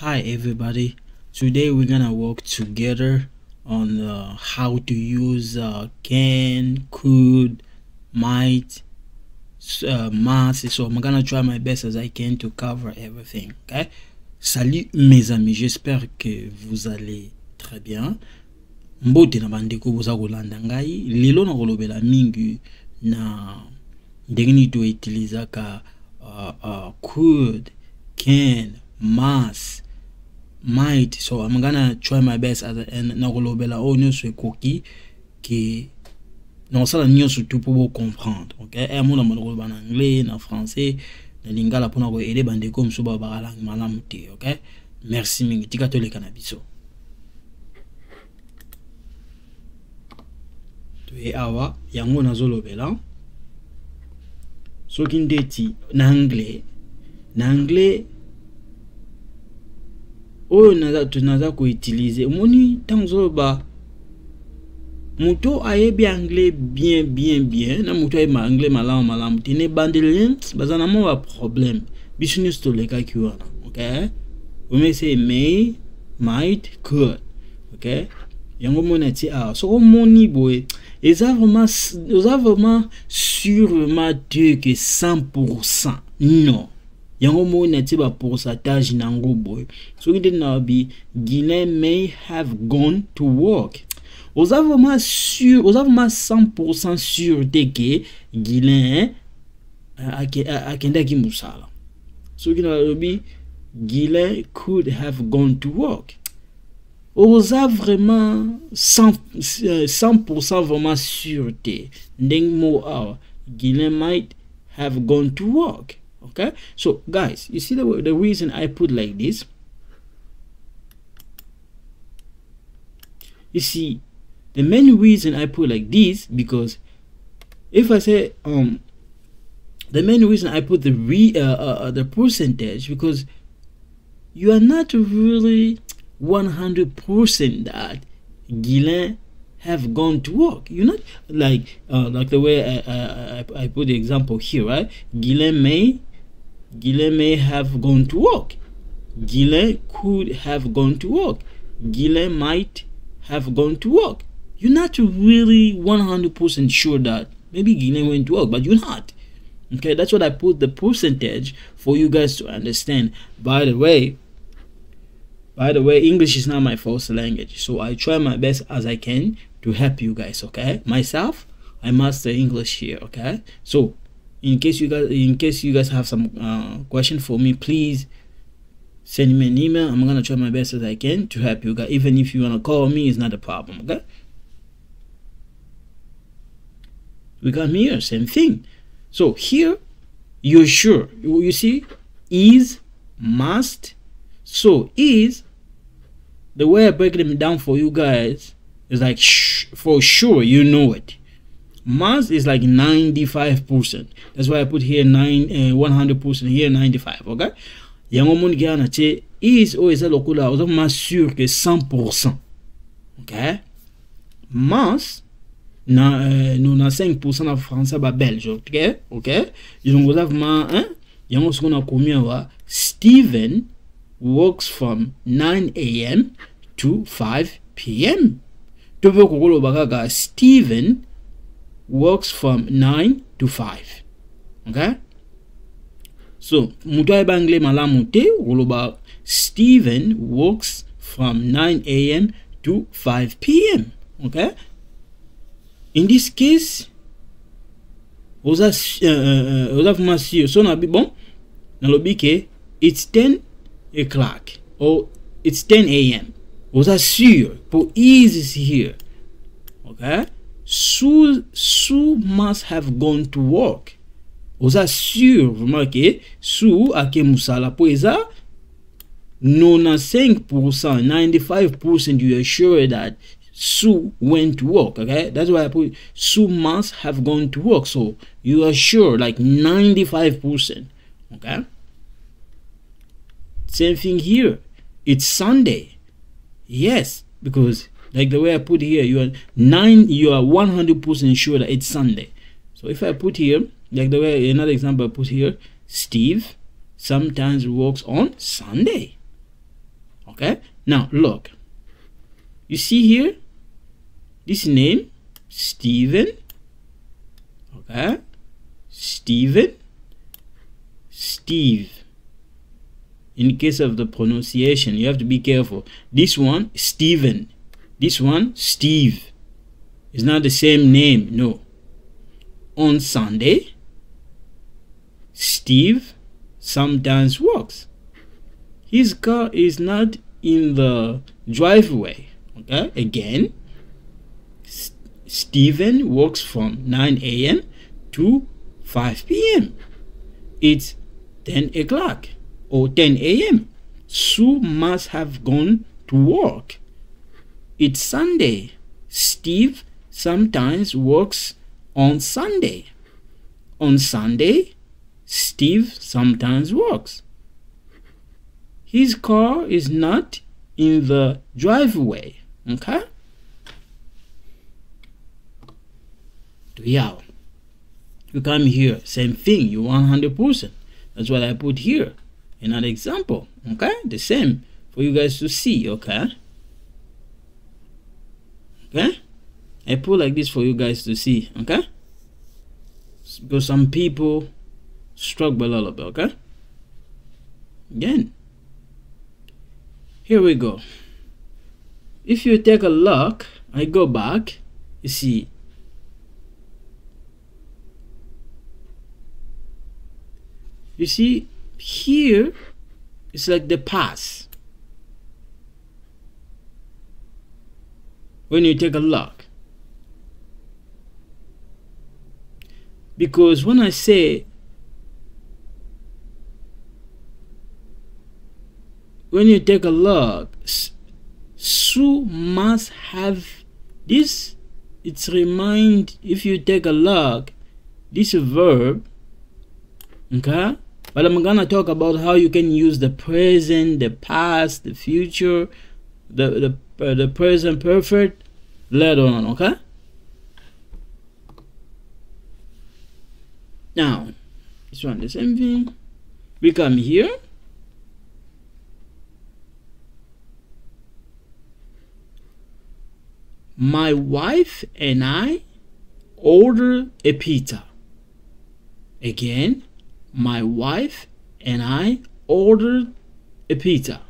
Hi everybody. Today we're gonna work together on uh, how to use uh, can, could, might, uh, must. So I'm gonna try my best as I can to cover everything. Okay. Salut mes amis. J'espère que vous allez très bien. mbote na bandeko boza kolanda ngai lelo na kolobela mingi na ndenge nini toutilizaka uh, uh, could can must might. So i'm gonna try my best as and na kolobela oyo nyonso ekoki ke na kosala nyonso tu mpo bocomprendre ok? E monama na koloba na anglais na français na lingala mpona koede bandeko mosusu bao bakalangi malamu te ok? Merci mingi. Tika toleka na biso. Toye awa yango nazolobela. Soki ndeti na anglais na anglais oyo naza, naza koutilize. Omoni ntango ozoloba moto ayebi anglais bien bien bien na moto ayebi anglais malamu malamu te na ebandeli baza na mwa baproblème biso nyonso tolekaki wana ok? Omese may might could ok? Yango moni ti awa. Soki omoni boye eza vraiment oza vraiment sûrement te que 100 non yango moni atie bapourcentage nango boye soki nde na bi guilin may have gone to work. Oza vraiment sûr oza vraiment 100 sûr te ke guilin akendaki mosala. Soki nalobi guilin could have gone to work. Oza vraiment 100%, 100 vraiment sûr te ndenge mo awa guilin might have gone to work okay so guys you see the, the reason i put like this you see the main reason i put like this because if i say um the main reason i put the re uh, uh, the percentage because you are not really 100% that Guylain have gone to work. You're not like uh, like the way I, I, I put the example here, right? Guylain may Guylain may have gone to work. Guylain could have gone to work. Guylain might have gone to work. You're not really 100% sure that maybe Guylain went to work, but you're not. Okay, that's what I put the percentage for you guys to understand. By the way, by the way, English is not my first language, so I try my best as I can to help you guys. Okay, myself, I master English here. Okay, so in case you guys, in case you guys have some uh, question for me, please send me an email. I'm gonna try my best as I can to help you guys. Even if you wanna call me, it's not a problem. Okay. We come here, same thing. So here, you're sure. You see, is, must. So is the way I break them down for you guys is like for sure you know it. Must is like 95%. That's why I put here nine uh, 100% here 95. Okay? Yango gana che is always a lokola oza sûr que 100%. Okay. Must na uh, no na 5% na français ba belge. Okay. Okay. Yango oza vraiment hein? Yango ce qu'on a commis wa Steven works from 9 a.m. to 5 p.m. Tobe kokoloba kaka Steven works from 9 to 5. Okay? So, mutu ayeba anglais malamu te koloba Steven works from 9 a.m. to 5 p.m. Okay? In this case, oza uh, oza. So na bon, nalobi it's 10 o'clock or it's 10 a.m. I sure? Is is here. Okay? Sue Sue must have gone to work. I sure? Remarquez, Sue ake musala po eza 95%, 95% you are sure that Sue went to work. Okay? That's why I put Sue must have gone to work. So you are sure, like 95%. Okay? Same thing here. It's Sunday. Yes, because like the way I put here, you are nine. You are one hundred percent sure that it's Sunday. So if I put here, like the way another example I put here, Steve sometimes works on Sunday. okay? Now look. You see here this name Stephen okay? Stephen Steve. In case of the pronunciation you have to be careful. This one Stephen this one Steve is not the same name no on Sunday Steve sometimes walks his car is not in the driveway okay again S Stephen works from 9 a.m. to 5 p.m. It's 10 o'clock or 10 a.m. Sue must have gone to work. It's Sunday. Steve sometimes works on Sunday. On Sunday, Steve sometimes works. His car is not in the driveway. Okay? Yeah. You come here, same thing, you 100%. That's what I put here. Another example, okay? The same for you guys to see, okay? Okay? I pull like this for you guys to see, okay? Because some people struggle a little bit, okay? Again. Here we go. If you take a look, I go back, you see, you see here it's like the past when you take a look. Because when I say when you take a look Sue must have this it's remind if you take a look this verb okay? But I'm gonna talk about how you can use the present, the past, the future, the the uh, the present perfect later on. Okay. Now, this one the same thing. We come here. My wife and I order a pizza. Again, my wife and I ordered a pizza.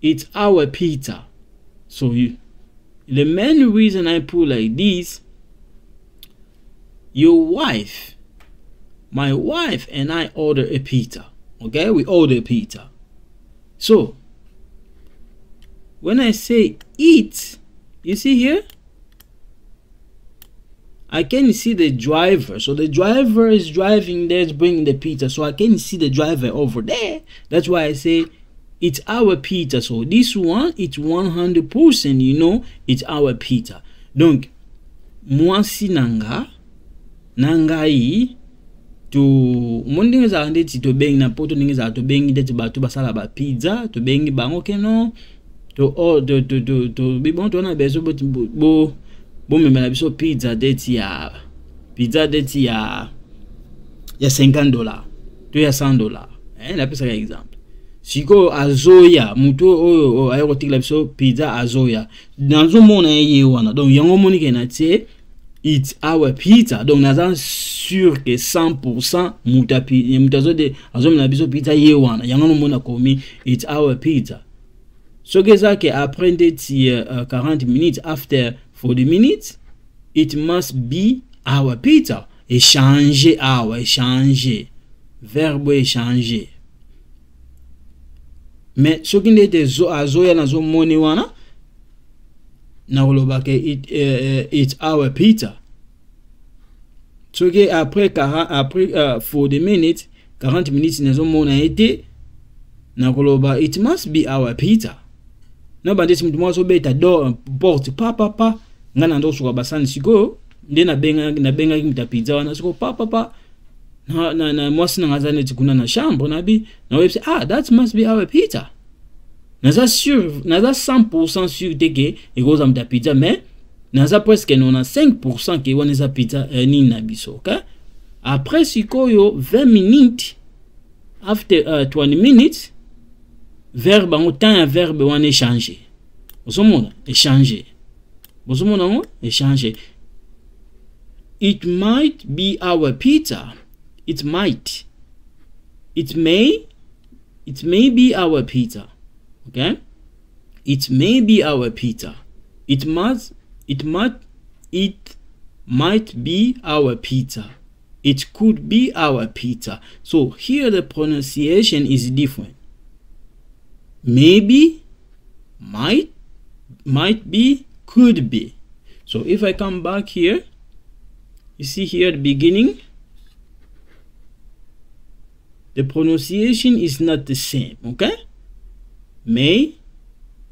It's our pizza. So you, the main reason I put like this, your wife, my wife and I order a pizza. Okay, we order a pizza. So when I say eat, you see here, I can see the driver. So the driver is driving there, bringing the pizza. So I can see the driver over there. That's why I say it's our pizza. So this one, it's 100%, you know, it's our pizza. Donc, mwasi nanga, nangai, to mo ndenge ezalaka ndeti tobengi na poto ndenge ezalaka tobengi ndeti bato basala bapizza tobengi bango keno to oh, tona bo bomemela biso pizza deti ya pizza deti ya ya 50 dollar to ya 100 dollar eh, napesaka exemple sikoyo azoya motu oyo aye kotikela biso pizza azoya nazomona ye ye wana donc yango omonike na tie it's our pizza donc naza sûr ke 100 motu azomela biso pizza ye wana yango nomona komi it's our pizza soki eza ke après ndeti uh, 40 minutes after 40 minutes, it must be our pizza. Échanger, our, échanger. Verbe échanger. Mais soki ndete zo azoya nazomoni wana nakoloba ke it, uh, it's our pizza soki après, 40, après uh, 40 minutes 40 minutes nazomona ye te nakoloba it must be our pizza no bandeti mutu moko azobeta do porte papapa ngai na ndo kosuka basani sikoyo nde nabengaki mutu ya pizza wana sikoyo papapa na, na, na mwasi nanga aza neti kuna na chambre nabi naoyebi ah that must be our pizza naza sur naza 100 sur te ke ya pizza mais naza presque 95 ke wana eza pizza eh, nini na biso ok? Après sikoyo 20 minutes after uh, 20 minutes verbe yango temps ya verbe wana échange. Ozomona échange. Bozomona yango échange. It might be our pizza it might. It may it may be our pizza okay? It may be our pizza it must it might it might be our pizza it could be our pizza so here the pronunciation is different. Maybe might might be could be. So if i come back here you see here at the beginning the pronunciation is not the same okay may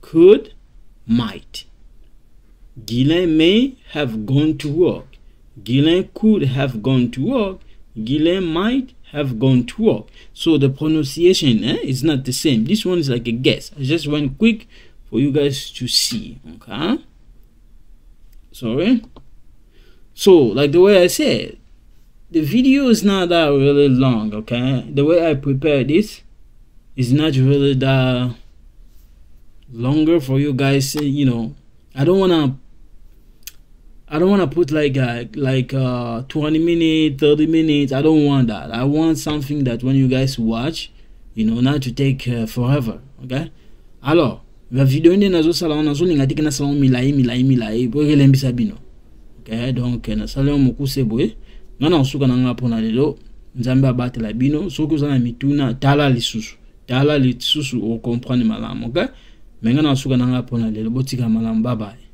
could might Guylain may have gone to work. Guylain could have gone to work. Guylain might have gone to work. So the pronunciation eh, is not the same. This one is like a guess. I just went quick for you guys to see. Okay. Sorry. So, like the way I said, the video is not that really long. Okay. The way I prepare this is not really that longer for you guys. You know, I don't wanna I don't want to put like uh, like uh 20 minutes, 30 minutes. I don't want that. I want something that when you guys watch, you know, not to take uh, forever. Okay? Alors, la video nde nazosala wana nazolinga teke nasala milai milai milai po elembisa bino ok donc nasala mokuse boye nga na kosuka na nga mpona lelo nzambe abatela bino soki oza na mituna tala lisusu. Tala lisusu okomprendre malamu ok? Me nga na kosuka na nga mpona lelo botika malamu babaye